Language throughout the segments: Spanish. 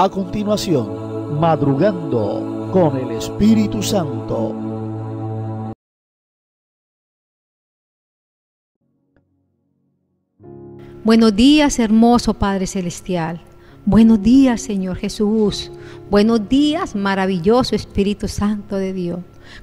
A continuación, madrugando con el Espíritu Santo. Buenos días, hermoso Padre Celestial. Buenos días, Señor Jesús. Buenos días, maravilloso Espíritu Santo de Dios.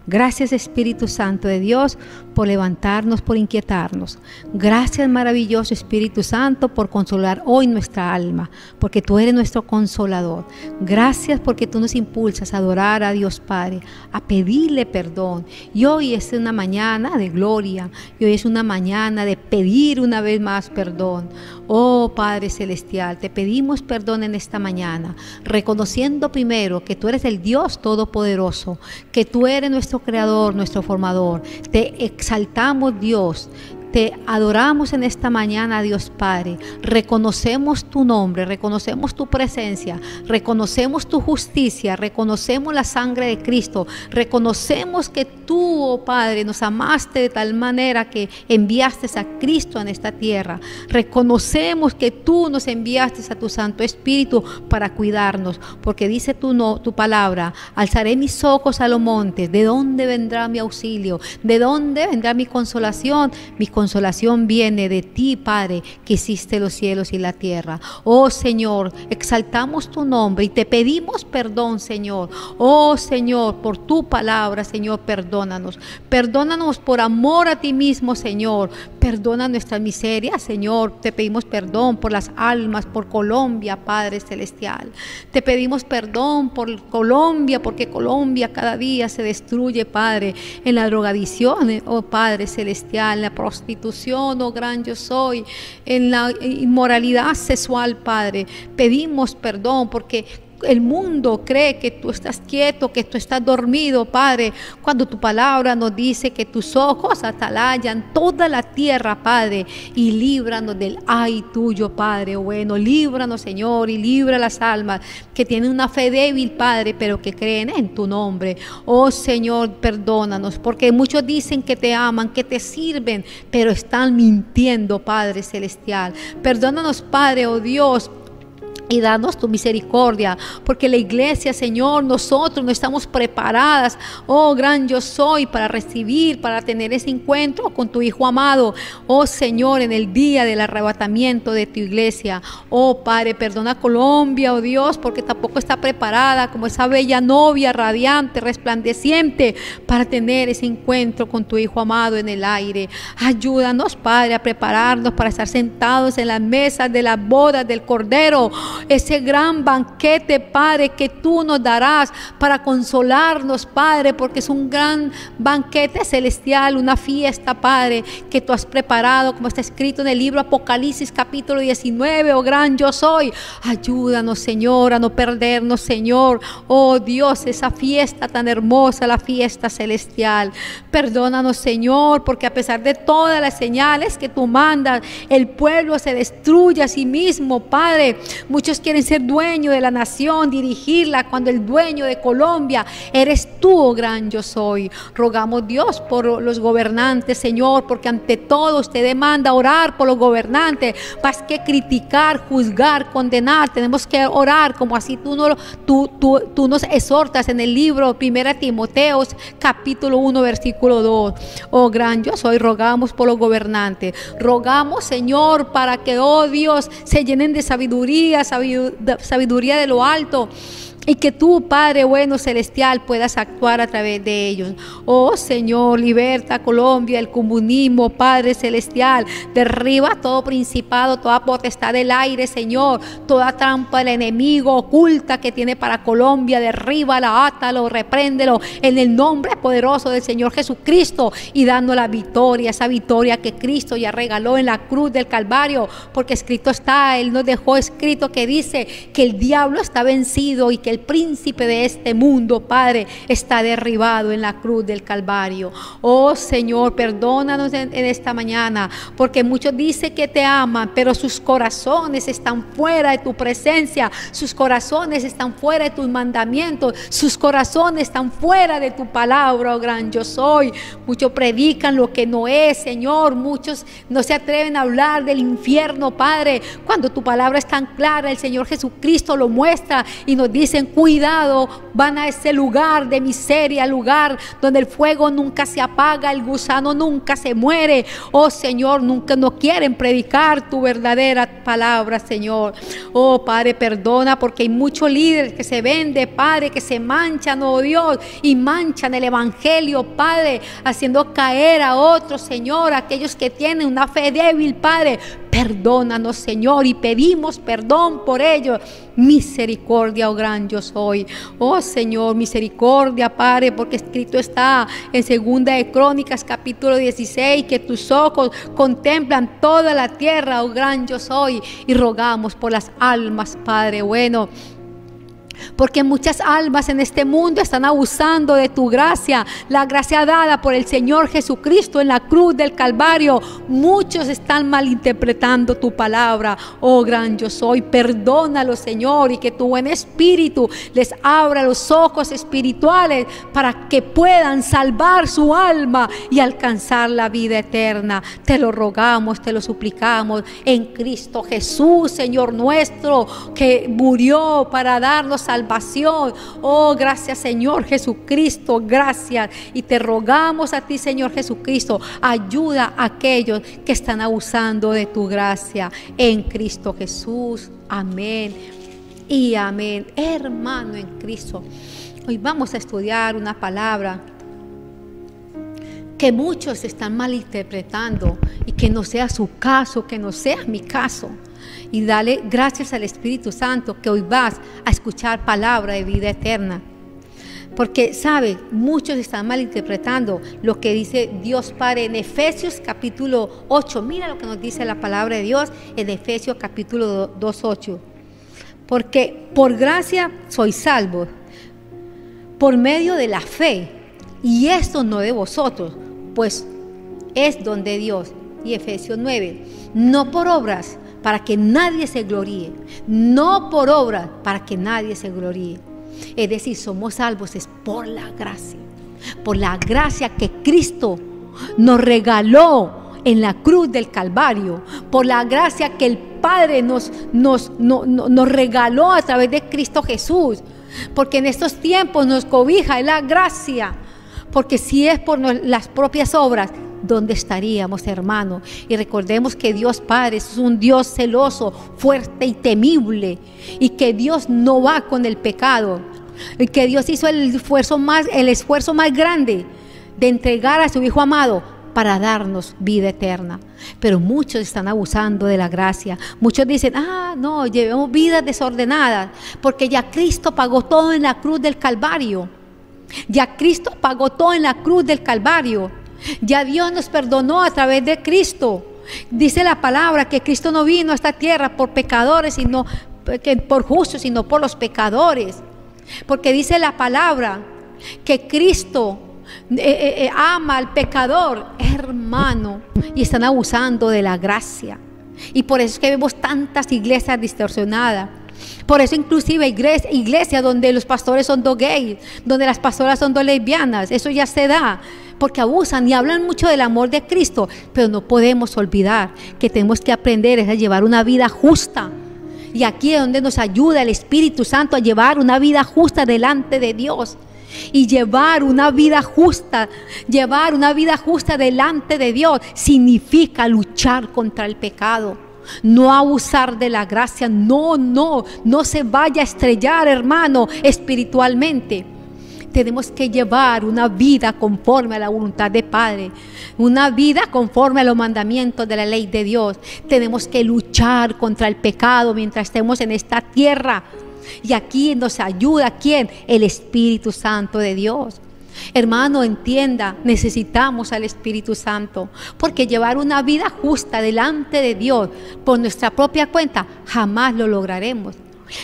Gracias Espíritu Santo de Dios por levantarnos, por inquietarnos. Gracias maravilloso Espíritu Santo por consolar hoy nuestra alma, porque tú eres nuestro consolador. Gracias porque tú nos impulsas a adorar a Dios Padre, a pedirle perdón. Y hoy es una mañana de gloria, y hoy es una mañana de pedir una vez más perdón. Oh Padre Celestial, te pedimos perdón en esta mañana, reconociendo primero que tú eres el Dios Todopoderoso, que tú eres nuestro Creador, nuestro Formador. Te exaltamos Dios, te adoramos en esta mañana, Dios Padre. Reconocemos tu nombre, reconocemos tu presencia, reconocemos tu justicia, reconocemos la sangre de Cristo, reconocemos que tú, oh Padre, nos amaste de tal manera que enviaste a Cristo en esta tierra. Reconocemos que tú nos enviaste a tu Santo Espíritu para cuidarnos, porque dice tu, no, tu palabra, alzaré mis ojos a los montes, ¿de dónde vendrá mi auxilio? ¿De dónde vendrá mi consolación? Mi consolación consolación viene de ti, Padre, que hiciste los cielos y la tierra. Oh Señor, exaltamos tu nombre y te pedimos perdón, Señor. Oh Señor, por tu palabra, Señor, perdónanos. Perdónanos por amor a ti mismo, Señor. Perdona nuestra miseria, Señor. Te pedimos perdón por las almas, por Colombia, Padre Celestial. Te pedimos perdón por Colombia, porque Colombia cada día se destruye, Padre, en la drogadicción, oh Padre Celestial, en la prostitución oh gran yo soy, en la inmoralidad sexual, Padre. Pedimos perdón porque el mundo cree que tú estás quieto, que tú estás dormido, Padre, cuando tu palabra nos dice que tus ojos atalayan toda la tierra, Padre, y líbranos del ay tuyo, Padre, bueno, líbranos, Señor, y libra las almas que tienen una fe débil, Padre, pero que creen en tu nombre. Oh Señor, perdónanos, porque muchos dicen que te aman, que te sirven, pero están mintiendo, Padre Celestial. Perdónanos, Padre, oh Dios, y danos tu misericordia, porque la iglesia, Señor, nosotros no estamos preparadas, oh gran yo soy, para recibir, para tener ese encuentro con tu Hijo amado, oh Señor, en el día del arrebatamiento de tu iglesia. Oh Padre, perdona Colombia, oh Dios, porque tampoco está preparada como esa bella novia radiante, resplandeciente, para tener ese encuentro con tu Hijo amado en el aire. Ayúdanos, Padre, a prepararnos para estar sentados en las mesas de las bodas del Cordero ese gran banquete, Padre, que tú nos darás para consolarnos, Padre, porque es un gran banquete celestial, una fiesta, Padre, que tú has preparado, como está escrito en el libro Apocalipsis capítulo 19, oh gran yo soy. Ayúdanos, Señor, a no perdernos, Señor. Oh Dios, esa fiesta tan hermosa, la fiesta celestial. Perdónanos, Señor, porque a pesar de todas las señales que tú mandas, el pueblo se destruye a sí mismo, Padre. Muchos quieren ser dueño de la nación, dirigirla, cuando el dueño de Colombia eres tú, oh gran yo soy. Rogamos Dios por los gobernantes, Señor, porque ante todo usted demanda orar por los gobernantes, más que criticar, juzgar, condenar. Tenemos que orar como así tú, no, tú, nos exhortas en el libro 1 Timoteos capítulo 1 versículo 2. Oh gran yo soy, rogamos por los gobernantes. Rogamos, Señor, para que, oh Dios, se llenen de sabiduría, sabiduría de lo alto y que tú, Padre bueno celestial, puedas actuar a través de ellos. Oh Señor, liberta Colombia, el comunismo, Padre celestial, derriba todo principado, toda potestad del aire, Señor, toda trampa del enemigo oculta que tiene para Colombia, derríbala, átalo, repréndelo en el nombre poderoso del Señor Jesucristo y dando la victoria, esa victoria que Cristo ya regaló en la cruz del Calvario, porque escrito está, Él nos dejó escrito que dice que el diablo está vencido y que el príncipe de este mundo, Padre, está derribado en la cruz del Calvario. Oh Señor, perdónanos en, esta mañana, porque muchos dicen que te aman, pero sus corazones están fuera de tu presencia, sus corazones están fuera de tus mandamientos, sus corazones están fuera de tu palabra, oh gran yo soy. Muchos predican lo que no es, Señor, muchos no se atreven a hablar del infierno, Padre, cuando tu palabra es tan clara, el Señor Jesucristo lo muestra y nos dicen, cuidado, van a ese lugar de miseria, lugar donde el fuego nunca se apaga, el gusano nunca se muere. Oh Señor, nunca no quieren predicar tu verdadera palabra, Señor. Oh Padre, perdona porque hay muchos líderes que se vende, Padre, que se manchan, oh Dios, y manchan el Evangelio, Padre, haciendo caer a otros, Señor, aquellos que tienen una fe débil, Padre. Perdónanos, Señor, y pedimos perdón por ello. Misericordia, oh gran yo soy. Oh Señor, misericordia, Padre, porque escrito está en segunda de Crónicas capítulo 16 que tus ojos contemplan toda la tierra, oh gran yo soy, y rogamos por las almas, Padre bueno. Porque muchas almas en este mundo están abusando de tu gracia, la gracia dada por el Señor Jesucristo en la cruz del Calvario. Muchos están malinterpretando tu palabra. Oh gran yo soy, perdónalo Señor y que tu buen espíritu les abra los ojos espirituales para que puedan salvar su alma y alcanzar la vida eterna. Te lo rogamos, te lo suplicamos en Cristo Jesús, Señor nuestro, que murió para darnos salvación. Oh, gracias Señor Jesucristo, gracias. Y te rogamos a ti, Señor Jesucristo, ayuda a aquellos que están abusando de tu gracia en Cristo Jesús. Amén. Y amén. Hermano en Cristo. Hoy vamos a estudiar una palabra que muchos están malinterpretando y que no sea su caso, que no sea mi caso y dale gracias al Espíritu Santo que hoy vas a escuchar palabra de vida eterna. Porque, sabe, muchos están malinterpretando lo que dice Dios Padre en Efesios capítulo 8. Mira lo que nos dice la palabra de Dios en Efesios capítulo 2, 8. Porque por gracia soy salvo, por medio de la fe. Y esto no de vosotros, pues es don de Dios. Y Efesios 9, no por obras, para que nadie se gloríe, no por obra para que nadie se gloríe. Es decir, somos salvos es por la gracia, por la gracia que Cristo nos regaló en la cruz del Calvario, por la gracia que el Padre nos, nos, nos regaló a través de Cristo Jesús, porque en estos tiempos nos cobija la gracia, porque si es por las propias obras, ¿dónde estaríamos, hermano? Y recordemos que Dios Padre es un Dios celoso, fuerte y temible, y que Dios no va con el pecado, y que Dios hizo el esfuerzo más, el esfuerzo más grande de entregar a su Hijo amado para darnos vida eterna. Pero muchos están abusando de la gracia. Muchos dicen, ah, no, llevemos vidas desordenadas, porque ya Cristo pagó todo en la cruz del Calvario. Ya Cristo pagó todo en la cruz del Calvario. Ya Dios nos perdonó a través de Cristo. Dice la palabra que Cristo no vino a esta tierra por pecadores, sino por justos, sino por los pecadores. Porque dice la palabra que Cristo eh, eh, eh, ama al pecador, hermano, y están abusando de la gracia. Y por eso es que vemos tantas iglesias distorsionadas. Por eso inclusive iglesia, iglesia donde los pastores son dos gays, donde las pastoras son dos lesbianas, eso ya se da porque abusan y hablan mucho del amor de Cristo, pero no podemos olvidar que tenemos que aprender a llevar una vida justa. Y aquí es donde nos ayuda el Espíritu Santo a llevar una vida justa delante de Dios. Y llevar una vida justa, llevar una vida justa delante de Dios significa luchar contra el pecado. No abusar de la gracia, no, no, no se vaya a estrellar, hermano, espiritualmente tenemos que llevar una vida conforme a la voluntad de Padre, una vida conforme a los mandamientos de la ley de Dios. Tenemos que luchar contra el pecado mientras estemos en esta tierra. Y aquí nos ayuda quién? El Espíritu Santo de Dios. Hermano, entienda, necesitamos al Espíritu Santo, porque llevar una vida justa delante de Dios por nuestra propia cuenta jamás lo lograremos.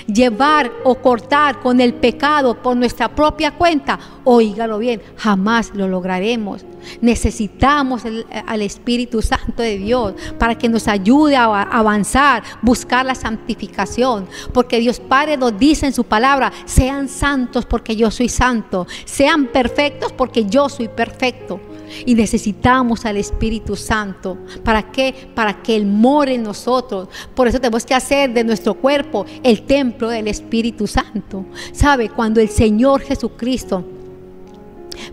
Llevar o cortar con el pecado por nuestra propia cuenta, oígalo bien, jamás lo lograremos. Necesitamos al Espíritu Santo de Dios para que nos ayude a avanzar, buscar la santificación, porque Dios Padre nos dice en su palabra, sean santos porque yo soy santo, sean perfectos porque yo soy perfecto. Y necesitamos al Espíritu Santo. ¿Para qué? Para que Él more en nosotros. Por eso tenemos que hacer de nuestro cuerpo el templo del Espíritu Santo. ¿Sabe? Cuando el Señor Jesucristo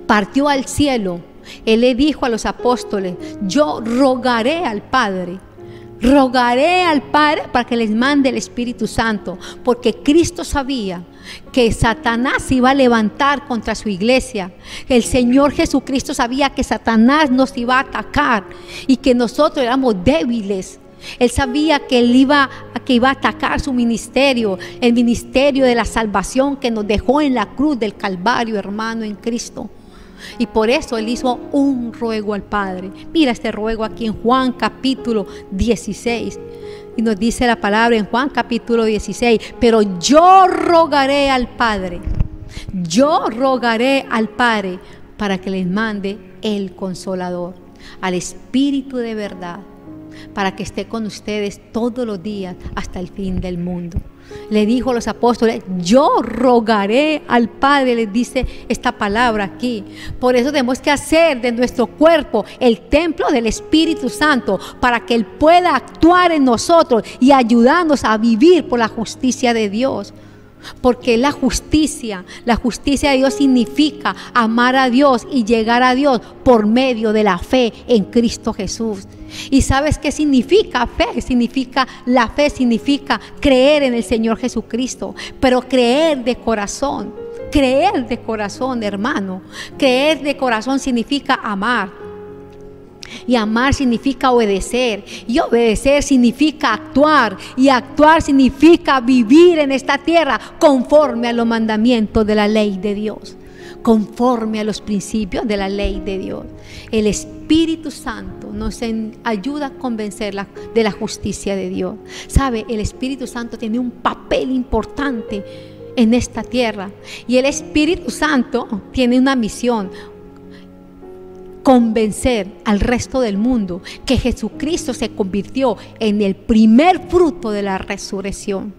partió al cielo, Él le dijo a los apóstoles, yo rogaré al Padre rogaré al Padre para que les mande el Espíritu Santo, porque Cristo sabía que Satanás iba a levantar contra su iglesia. El Señor Jesucristo sabía que Satanás nos iba a atacar y que nosotros éramos débiles. Él sabía que él iba, que iba a atacar su ministerio, el ministerio de la salvación que nos dejó en la cruz del Calvario, hermano, en Cristo. Y por eso él hizo un ruego al Padre. Mira este ruego aquí en Juan capítulo 16. Y nos dice la palabra en Juan capítulo 16, pero yo rogaré al Padre, yo rogaré al Padre para que les mande el consolador, al Espíritu de verdad, para que esté con ustedes todos los días hasta el fin del mundo le dijo a los apóstoles, yo rogaré al Padre, les dice esta palabra aquí. Por eso tenemos que hacer de nuestro cuerpo el templo del Espíritu Santo para que Él pueda actuar en nosotros y ayudarnos a vivir por la justicia de Dios. Porque la justicia, la justicia de Dios significa amar a Dios y llegar a Dios por medio de la fe en Cristo Jesús. ¿Y sabes qué significa fe? Significa la fe, significa creer en el Señor Jesucristo, pero creer de corazón. Creer de corazón, hermano. Creer de corazón significa amar. Y amar significa obedecer. Y obedecer significa actuar. Y actuar significa vivir en esta tierra conforme a los mandamientos de la ley de Dios. Conforme a los principios de la ley de Dios. El Espíritu Santo nos ayuda a convencer de la justicia de Dios. Sabe, el Espíritu Santo tiene un papel importante en esta tierra. Y el Espíritu Santo tiene una misión, convencer al resto del mundo que Jesucristo se convirtió en el primer fruto de la resurrección.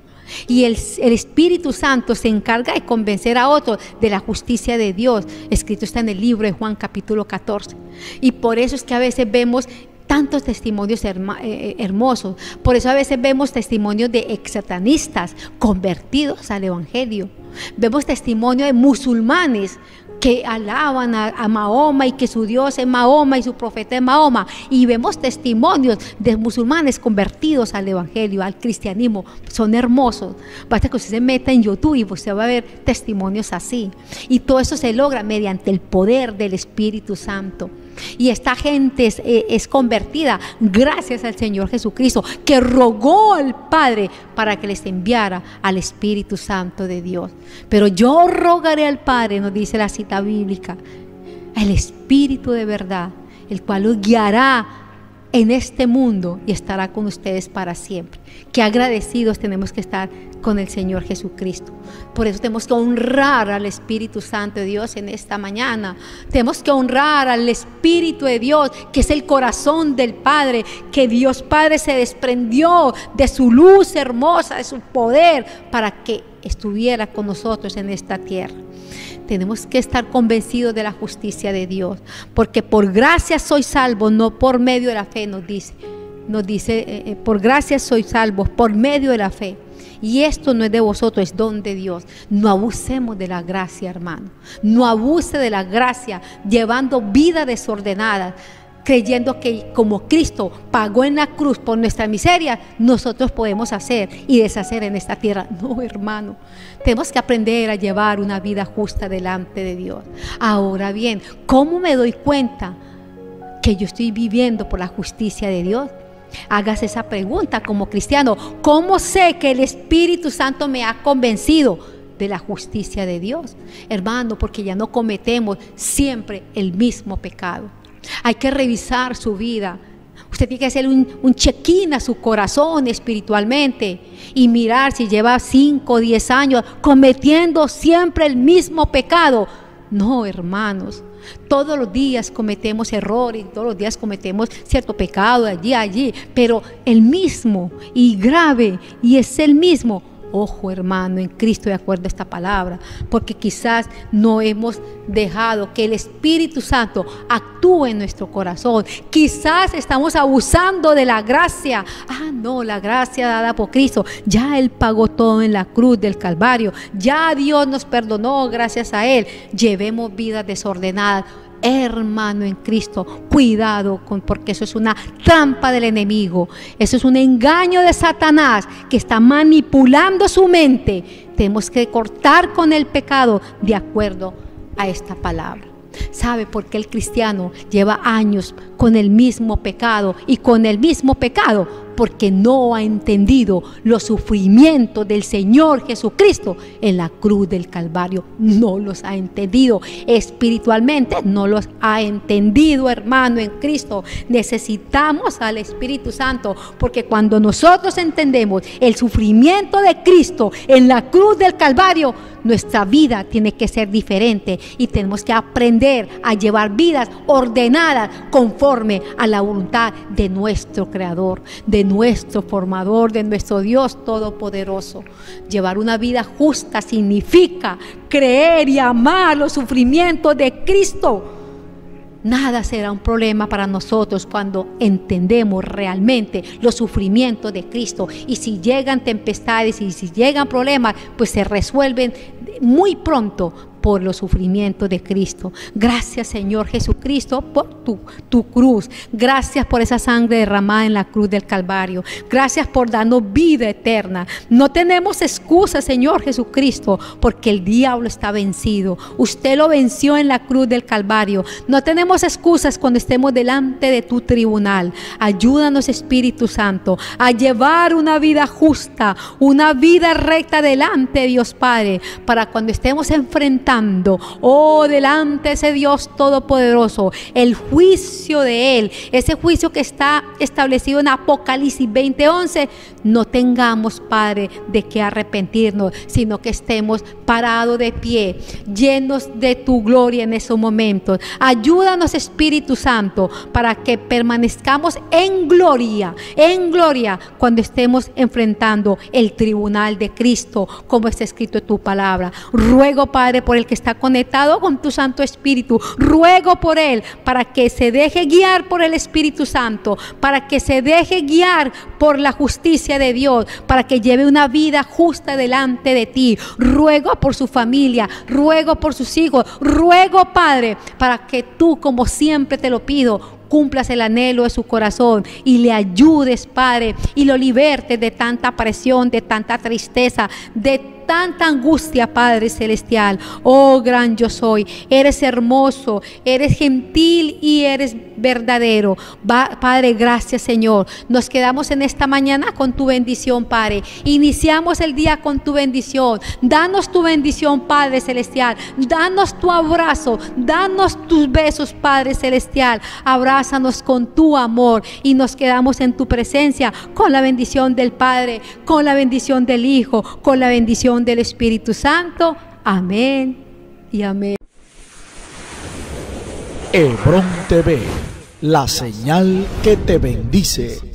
Y el, Espíritu Santo se encarga de convencer a otros de la justicia de Dios. Escrito está en el libro de Juan capítulo 14. Y por eso es que a veces vemos tantos testimonios eh, eh, hermosos. Por eso a veces vemos testimonios de exsatanistas convertidos al Evangelio. Vemos testimonios de musulmanes que alaban a, Mahoma y que su Dios es Mahoma y su profeta es Mahoma. Y vemos testimonios de musulmanes convertidos al Evangelio, al cristianismo. Son hermosos. Basta que usted se meta en YouTube y usted va a ver testimonios así. Y todo eso se logra mediante el poder del Espíritu Santo. Y esta gente es, eh, es, convertida gracias al Señor Jesucristo, que rogó al Padre para que les enviara al Espíritu Santo de Dios. Pero yo rogaré al Padre, nos dice la cita bíblica, el Espíritu de verdad, el cual los guiará en este mundo y estará con ustedes para siempre. Qué agradecidos tenemos que estar con el Señor Jesucristo. Por eso tenemos que honrar al Espíritu Santo de Dios en esta mañana. Tenemos que honrar al Espíritu de Dios, que es el corazón del Padre, que Dios Padre se desprendió de su luz hermosa, de su poder, para que estuviera con nosotros en esta tierra tenemos que estar convencidos de la justicia de Dios, porque por gracia soy salvo, no por medio de la fe, nos dice. Nos dice, eh, eh, por gracia soy salvo, por medio de la fe. Y esto no es de vosotros, es don de Dios. No abusemos de la gracia, hermano. No abuse de la gracia llevando vida desordenada creyendo que como Cristo pagó en la cruz por nuestra miseria, nosotros podemos hacer y deshacer en esta tierra. No, hermano, tenemos que aprender a llevar una vida justa delante de Dios. Ahora bien, ¿cómo me doy cuenta que yo estoy viviendo por la justicia de Dios? Hagas esa pregunta como cristiano. ¿Cómo sé que el Espíritu Santo me ha convencido? de la justicia de Dios, hermano, porque ya no cometemos siempre el mismo pecado. Hay que revisar su vida. Usted tiene que hacer un, un check-in a su corazón espiritualmente y mirar si lleva 5 o 10 años cometiendo siempre el mismo pecado. No, hermanos. Todos los días cometemos errores, todos los días cometemos cierto pecado allí, allí, pero el mismo y grave y es el mismo Ojo hermano en Cristo de acuerdo a esta palabra, porque quizás no hemos dejado que el Espíritu Santo actúe en nuestro corazón. Quizás estamos abusando de la gracia. Ah, no, la gracia dada por Cristo. Ya Él pagó todo en la cruz del Calvario. Ya Dios nos perdonó gracias a Él. Llevemos vidas desordenadas hermano en Cristo, cuidado con porque eso es una trampa del enemigo, eso es un engaño de Satanás que está manipulando su mente. Tenemos que cortar con el pecado de acuerdo a esta palabra. ¿Sabe por qué el cristiano lleva años con el mismo pecado y con el mismo pecado? Porque no ha entendido los sufrimientos del Señor Jesucristo en la cruz del Calvario. No los ha entendido espiritualmente, no los ha entendido, hermano, en Cristo. Necesitamos al Espíritu Santo, porque cuando nosotros entendemos el sufrimiento de Cristo en la cruz del Calvario, nuestra vida tiene que ser diferente y tenemos que aprender a llevar vidas ordenadas conforme a la voluntad de nuestro Creador, nuestro formador, de nuestro Dios Todopoderoso. Llevar una vida justa significa creer y amar los sufrimientos de Cristo. Nada será un problema para nosotros cuando entendemos realmente los sufrimientos de Cristo. Y si llegan tempestades y si llegan problemas, pues se resuelven muy pronto por los sufrimientos de Cristo. Gracias Señor Jesucristo por tu, tu, cruz. Gracias por esa sangre derramada en la cruz del Calvario. Gracias por darnos vida eterna. No tenemos excusa Señor Jesucristo porque el diablo está vencido. Usted lo venció en la cruz del Calvario. No tenemos excusas cuando estemos delante de tu tribunal. Ayúdanos Espíritu Santo a llevar una vida justa, una vida recta delante de Dios Padre para cuando estemos enfrentando oh, delante de ese Dios todopoderoso, el juicio de Él, ese juicio que está establecido en Apocalipsis 20:11, no tengamos, Padre, de qué arrepentirnos, sino que estemos parados de pie, llenos de tu gloria en esos momentos. Ayúdanos, Espíritu Santo, para que permanezcamos en gloria, en gloria, cuando estemos enfrentando el tribunal de Cristo, como está escrito en tu palabra. Ruego, Padre, por el que está conectado con tu Santo Espíritu. Ruego por él para que se deje guiar por el Espíritu Santo, para que se deje guiar por la justicia de Dios, para que lleve una vida justa delante de ti. Ruego por su familia, ruego por sus hijos, ruego Padre, para que tú como siempre te lo pido, cumplas el anhelo de su corazón y le ayudes, Padre, y lo libertes de tanta presión, de tanta tristeza, de tanta angustia, Padre Celestial. Oh, gran yo soy. Eres hermoso, eres gentil y eres verdadero. Padre, gracias, Señor. Nos quedamos en esta mañana con tu bendición, Padre. Iniciamos el día con tu bendición. Danos tu bendición, Padre Celestial. Danos tu abrazo. Danos tus besos, Padre Celestial. Abrázanos con tu amor y nos quedamos en tu presencia con la bendición del Padre, con la bendición del Hijo, con la bendición del Espíritu Santo. Amén y amén. Hebrón TV, la señal que te bendice.